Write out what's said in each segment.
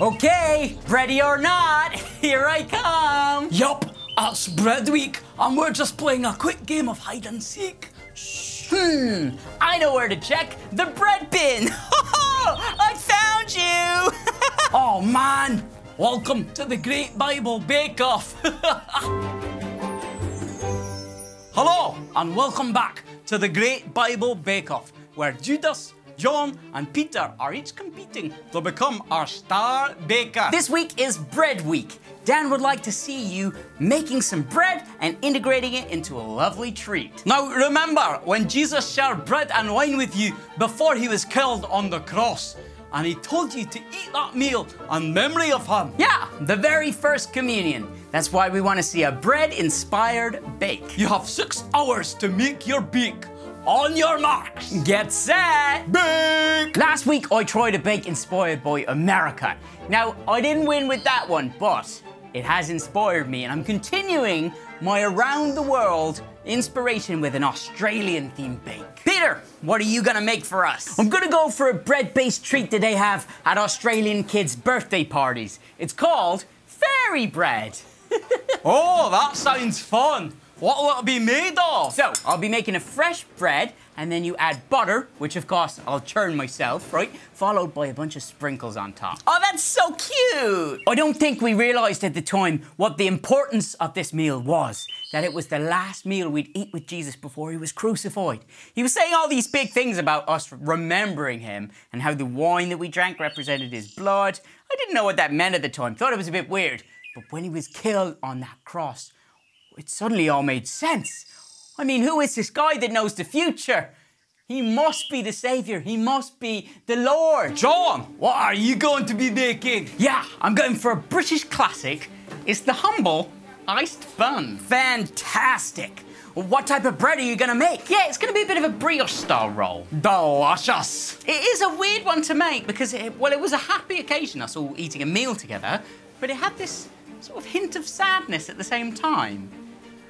Okay, ready or not, here I come. Yup, it's Bread Week, and we're just playing a quick game of hide and seek. Hmm, I know where to check the bread bin. I found you. oh man, welcome to the Great Bible Bake Off. Hello, and welcome back to the Great Bible Bake Off, where Judas John and Peter are each competing to become our star baker. This week is Bread Week. Dan would like to see you making some bread and integrating it into a lovely treat. Now remember, when Jesus shared bread and wine with you before he was killed on the cross, and he told you to eat that meal in memory of him. Yeah, the very first communion. That's why we want to see a bread-inspired bake. You have six hours to make your bake. On your marks. Get set. Bake. Last week I tried a bake inspired by America. Now, I didn't win with that one, but it has inspired me and I'm continuing my around the world inspiration with an Australian themed bake. Peter, what are you gonna make for us? I'm gonna go for a bread-based treat that they have at Australian kids' birthday parties. It's called fairy bread. oh, that sounds fun. What will it be made of? So, I'll be making a fresh bread, and then you add butter, which of course I'll churn myself, right? Followed by a bunch of sprinkles on top. Oh, that's so cute! I don't think we realized at the time what the importance of this meal was. That it was the last meal we'd eat with Jesus before he was crucified. He was saying all these big things about us remembering him and how the wine that we drank represented his blood. I didn't know what that meant at the time, thought it was a bit weird. But when he was killed on that cross, it suddenly all made sense. I mean, who is this guy that knows the future? He must be the Savior. He must be the Lord. John, what are you going to be making? Yeah, I'm going for a British classic. It's the humble iced bun. Fantastic. What type of bread are you gonna make? Yeah, it's gonna be a bit of a brioche style roll. Delicious. It is a weird one to make because, it, well, it was a happy occasion, us all eating a meal together, but it had this sort of hint of sadness at the same time.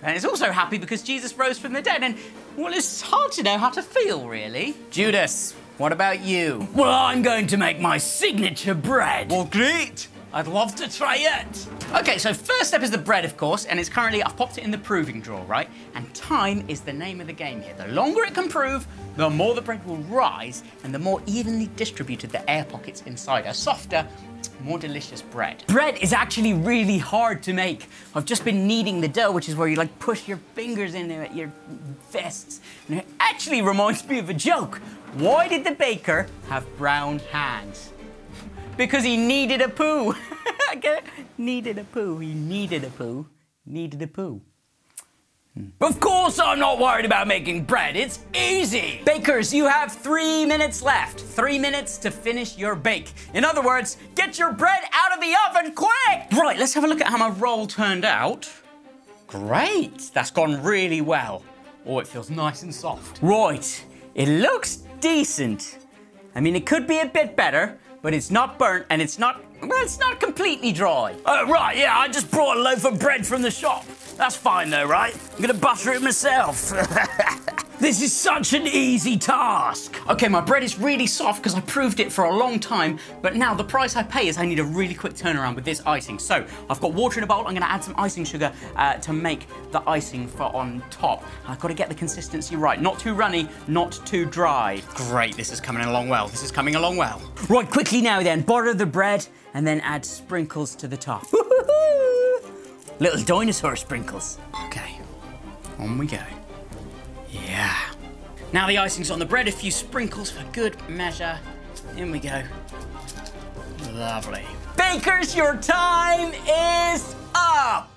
And it's also happy because Jesus rose from the dead, and well, it's hard to know how to feel, really. Judas, what about you? Well, I'm going to make my signature bread. Well, great. I'd love to try it. Okay, so first step is the bread, of course, and it's currently, I've popped it in the proving drawer, right? And time is the name of the game here. The longer it can prove, the more the bread will rise, and the more evenly distributed the air pockets inside are. Softer, more delicious bread. Bread is actually really hard to make. I've just been kneading the dough, which is where you like push your fingers in there at your fists. And it actually reminds me of a joke. Why did the baker have brown hands? Because he needed a poo. needed a poo. He needed a poo. Needed a poo. Hmm. Of course I'm not worried about making bread. It's easy. Bakers, you have three minutes left. Three minutes to finish your bake. In other words, get your bread out of the oven quick. Right, let's have a look at how my roll turned out. Great, that's gone really well. Oh, it feels nice and soft. Right, it looks decent. I mean, it could be a bit better, but it's not burnt and it's not, well, it's not completely dry. Oh, right, yeah, I just brought a loaf of bread from the shop. That's fine though, right? I'm gonna butter it myself. this is such an easy task. Okay, my bread is really soft because I proved it for a long time, but now the price I pay is I need a really quick turnaround with this icing. So I've got water in a bowl. I'm gonna add some icing sugar uh, to make the icing for on top. I've got to get the consistency right. Not too runny, not too dry. Great, this is coming along well. This is coming along well. Right, quickly now then, butter the bread and then add sprinkles to the top. Little dinosaur sprinkles. Okay, on we go. Yeah. Now the icing's on the bread, a few sprinkles for good measure. In we go. Lovely. Bakers, your time is up!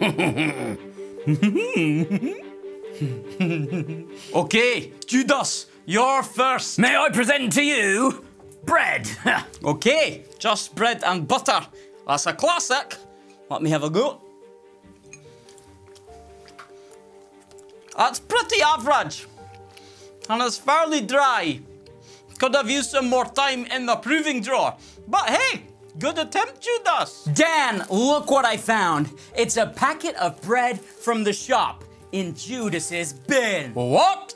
okay, Judas, you're first. May I present to you bread? okay, just bread and butter. That's a classic. Let me have a go. That's pretty average. And it's fairly dry. Could have used some more time in the proving drawer. But hey, good attempt, Judas. Dan, look what I found. It's a packet of bread from the shop in Judas's bin. What?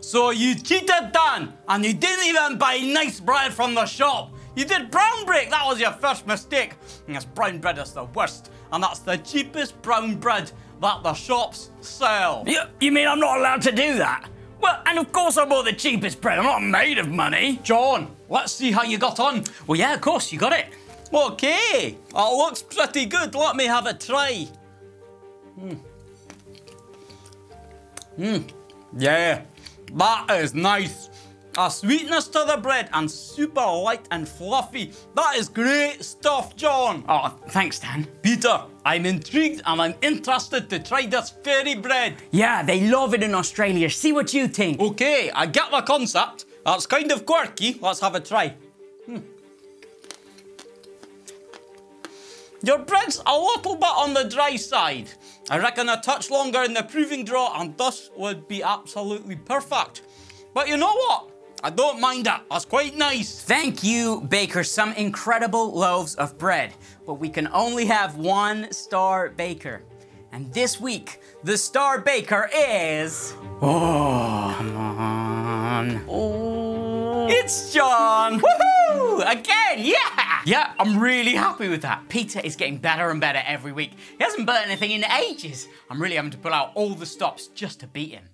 So you cheated, Dan, and you didn't even buy nice bread from the shop. You did brown bread. That was your first mistake. Yes, brown bread is the worst. And that's the cheapest brown bread that the shops sell. You, you mean I'm not allowed to do that? Well, and of course I bought the cheapest bread. I'm not made of money. John, let's see how you got on. Well, yeah, of course, you got it. Okay, it looks pretty good. Let me have a try. Hmm. Hmm. Yeah, that is nice. A sweetness to the bread and super light and fluffy. That is great stuff, John. Oh, thanks, Dan. Peter, I'm intrigued and I'm interested to try this fairy bread. Yeah, they love it in Australia. See what you think. Okay, I get the concept. That's kind of quirky. Let's have a try. Hmm. Your bread's a little bit on the dry side. I reckon a touch longer in the proving drawer and thus would be absolutely perfect. But you know what? I don't mind that. That's quite nice. Thank you, baker. Some incredible loaves of bread. But we can only have one star baker. And this week, the star baker is... Oh, come on. Oh. It's John. Woohoo! Again, yeah! Yeah, I'm really happy with that. Peter is getting better and better every week. He hasn't burnt anything in ages. I'm really having to pull out all the stops just to beat him.